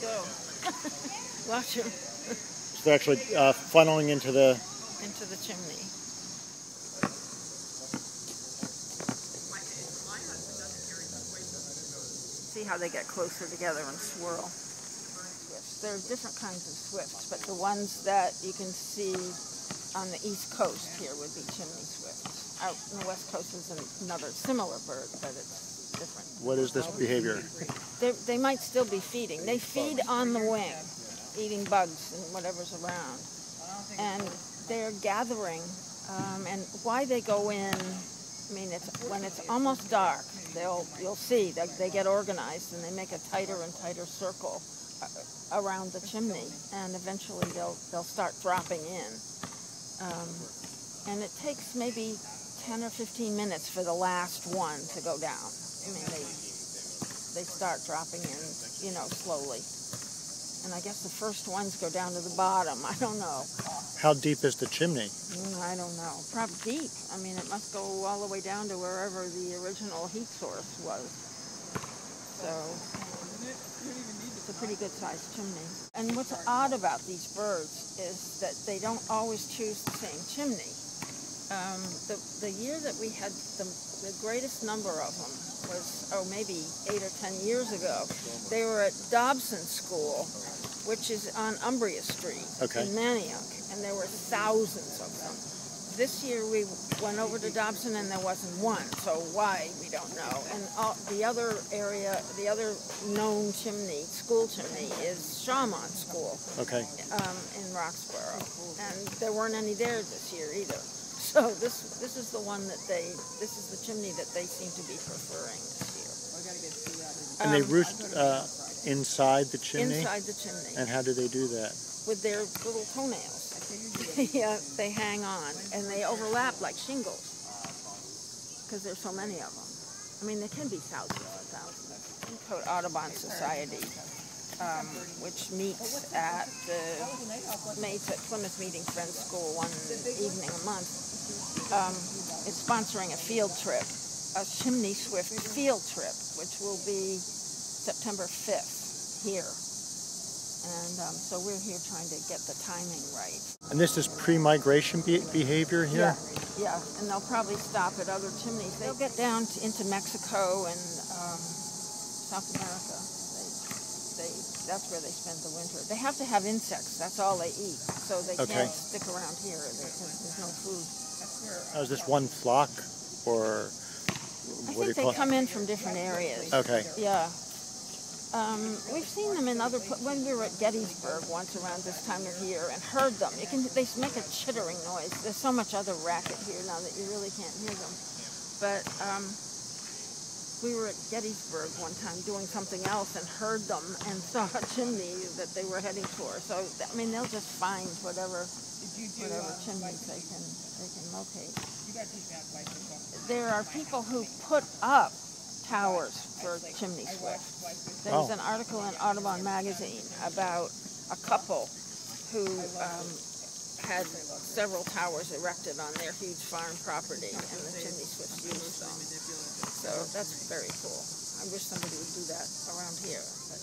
they go. Watch them So they're actually uh, funneling into the. into the chimney. See how they get closer together and swirl. Yes, there are different kinds of swifts, but the ones that you can see on the east coast here would be chimney swifts. Out on the west coast is another similar bird, but it's different. What is this behavior? They, they might still be feeding. They feed on the wing, eating bugs and whatever's around. And they're gathering, um, and why they go in, I mean, it's when it's almost dark, they'll you'll see that they get organized and they make a tighter and tighter circle uh, around the chimney, and eventually they'll they'll start dropping in. Um, and it takes maybe 10 or 15 minutes for the last one to go down. I mean, they they start dropping in, you know, slowly. And I guess the first ones go down to the bottom. I don't know. How deep is the chimney? Mm, I don't know. Probably deep. I mean, it must go all the way down to wherever the original heat source was. So it's a pretty good sized chimney. And what's odd about these birds is that they don't always choose the same chimney. Um, the, the year that we had the, the greatest number of them was, oh, maybe eight or ten years ago. They were at Dobson School, which is on Umbria Street Okay. in Manayunk, and there were thousands of them. This year we went over to Dobson and there wasn't one, so why, we don't know. And all, the other area, the other known chimney, school chimney, is Shawmont School Okay. um, in Roxborough, and there weren't any there this year either. So this this is the one that they this is the chimney that they seem to be preferring this year. And they Um, roost uh, inside the chimney? inside the chimney And how do they do that? with their little toenails. yeah, they hang on and they overlap like shingles because there's so many of them. I mean, there can be thousands and thousands. Wyncote Audubon Society, um, which meets at the at Plymouth Meeting Friends School one evening a month, um, is sponsoring a field trip, a chimney swift field trip, which will be September 5th here. And um, so we're here trying to get the timing right. And this is pre-migration be- behavior here? Yeah, yeah, and they'll probably stop at other chimneys. They'll get down to, into Mexico and um, South America. They, that's where they spend the winter. They have to have insects. That's all they eat. So they Okay. can't stick around here. There's, there's no food. Now, is this one flock or I what do you think they come in from different areas. Okay. Yeah. Um, we've seen them in other when we were at Gettysburg once around this time of year and heard them. You can they make a chittering noise. There's so much other racket here now that you really can't hear them. But um, we were at Gettysburg one time doing something else and heard them and saw a chimney that they were heading for. So I mean they'll just find whatever whatever chimneys they can they can locate. There are people who put up towers for chimney swift. There was Oh. an article in Audubon magazine about a couple who um, had several towers erected on their huge farm property, and the chimney swifts used them. So that's very cool. I wish somebody would do that around here. But